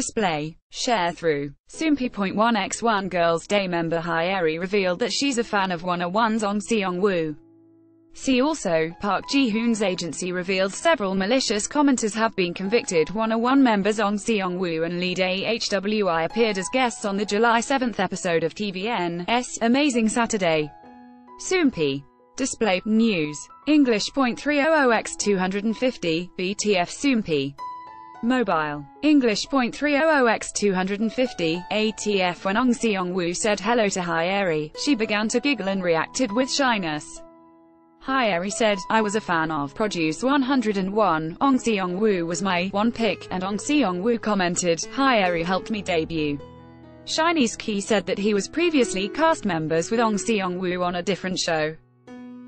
display, Sharethrough. Soompi.1x1 Girls Day member Hyeri revealed that she's a fan of Wanna One's Ong Seong-woo. See also, Park Ji-hoon's agency revealed several malicious commenters have been convicted 101 members Ong Seong-woo and Lee Dae-hwi appeared as guests on the July 7 episode of TVN's Amazing Saturday. Soompi. Display, News. English .300x 250, BTF Soompi. Mobile. English .300x 250, ATF When Ong Seong-woo said hello to Hyeri, she began to giggle and reacted with shyness. Hyeri said, I was a fan of Produce 101, Ong Seong-woo was my one pick, and Ong Seong-woo commented, Hyeri helped me debut. SHINee's Key said that he was previously cast members with Ong Seong-woo on a different show.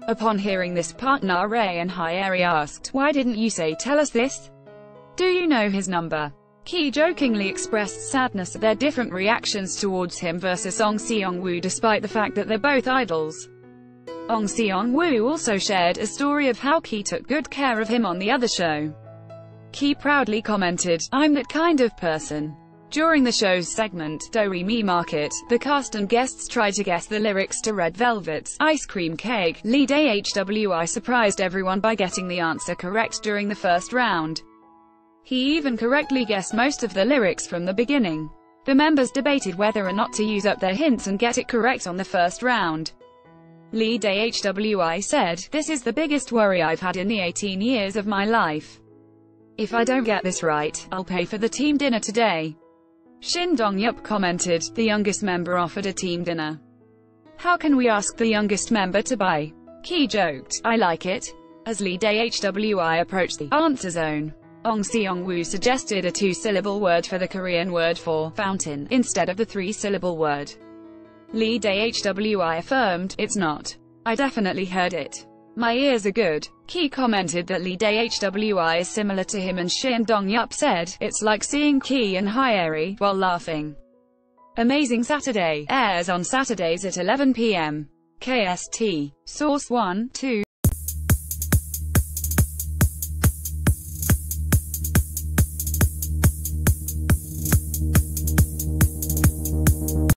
Upon hearing this part Ray and Hyeri asked, why didn't you say tell us this? Do you know his number? Key jokingly expressed sadness at their different reactions towards him versus Ong Seong-woo despite the fact that they're both idols. Ong Seong-woo also shared a story of how Key took good care of him on the other show. Key proudly commented, I'm that kind of person. During the show's segment, Do-Re-Mi Market, the cast and guests tried to guess the lyrics to Red Velvet's Ice Cream Cake. Lee Dae-hwi surprised everyone by getting the answer correct during the first round. He even correctly guessed most of the lyrics from the beginning. The members debated whether or not to use up their hints and get it correct on the first round. Lee Dae-hwi said, This is the biggest worry I've had in the 18 years of my life. If I don't get this right, I'll pay for the team dinner today. Shin Dong-yup commented, the youngest member offered a team dinner. How can we ask the youngest member to buy? Key joked, I like it. As Lee Dae-hwi approached the answer zone, Ong Seong-woo suggested a two-syllable word for the Korean word for fountain, instead of the three-syllable word. Lee Dae-hwi affirmed, it's not. I definitely heard it. My ears are good. Key commented that Lee Dae-hwi is similar to him and Shin Dong-yup said, it's like seeing Key and Hyeri, while laughing. Amazing Saturday, airs on Saturdays at 11 p.m. KST. Source 1, 2.